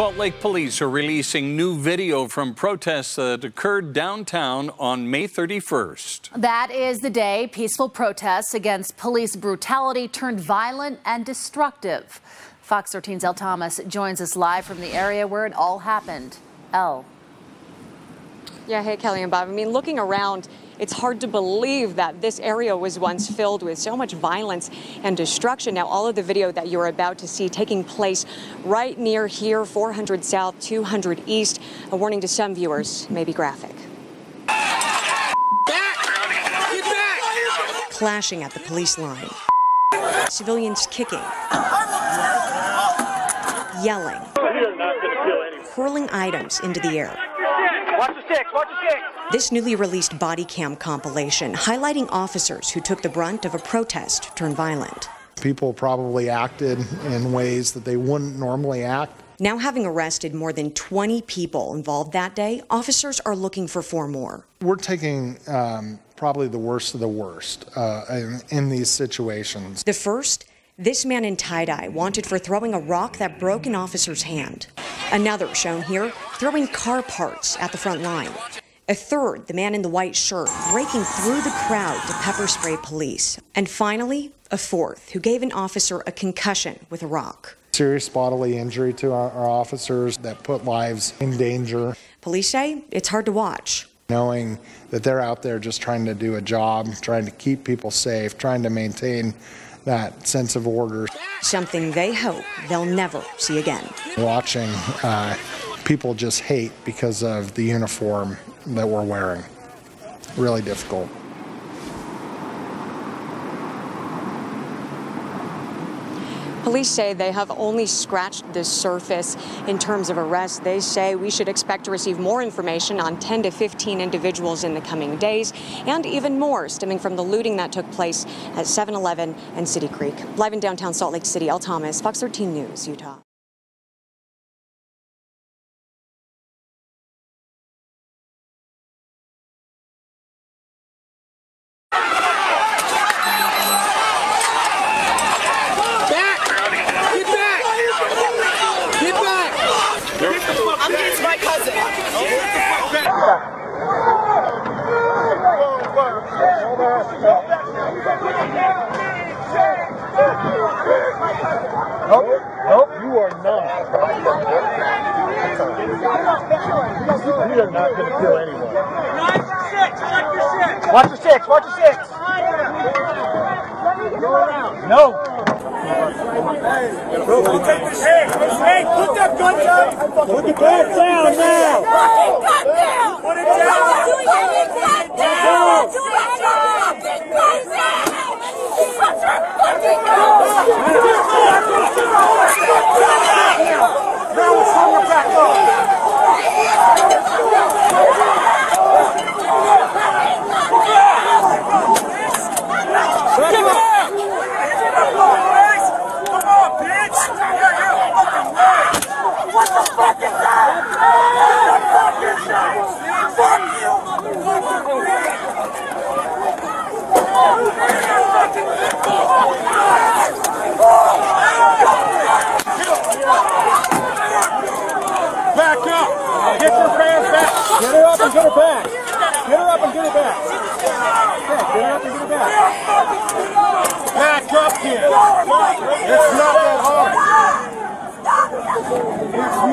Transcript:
Salt Lake police are releasing new video from protests that occurred downtown on May 31st. That is the day peaceful protests against police brutality turned violent and destructive. Fox 13's El Thomas joins us live from the area where it all happened. El. Yeah, hey, Kelly and Bob. I mean, looking around, it's hard to believe that this area was once filled with so much violence and destruction. Now, all of the video that you're about to see taking place right near here, 400 South, 200 East. A warning to some viewers may be graphic. Back! Get back! Clashing at the police line. Civilians kicking. Yelling. Hurling items into the air. Watch the six, watch the six. This newly released body cam compilation highlighting officers who took the brunt of a protest turned violent. People probably acted in ways that they wouldn't normally act. Now, having arrested more than 20 people involved that day, officers are looking for four more. We're taking um, probably the worst of the worst uh, in, in these situations. The first, this man in tie dye wanted for throwing a rock that broke an officer's hand. Another, shown here, throwing car parts at the front line. A third, the man in the white shirt, breaking through the crowd to pepper spray police. And finally, a fourth, who gave an officer a concussion with a rock. Serious bodily injury to our, our officers that put lives in danger. Police say it's hard to watch. Knowing that they're out there just trying to do a job, trying to keep people safe, trying to maintain that sense of order. Something they hope they'll never see again. Watching uh, people just hate because of the uniform that we're wearing. Really difficult. Police say they have only scratched the surface in terms of arrests. They say we should expect to receive more information on 10 to 15 individuals in the coming days, and even more stemming from the looting that took place at 7 Eleven and City Creek. Live in downtown Salt Lake City, El Thomas, Fox 13 News, Utah. Back! Get back! Get back! I'm against my cousin. Nope, nope, you are not. We are not going to kill anyone. Watch the six, watch the six. No. Hey, hey, put that gun down. Put the gun down now. Fucking gun down! Put it down! Doing it, gun down! Doing it, fucking gun down! Put your fucking gun Now it's on your back up. Back up. Get your fans back. Get her up and get her back. Get her up and get her back. Okay, get her up and get her back. Back up, kid. It's not that hard.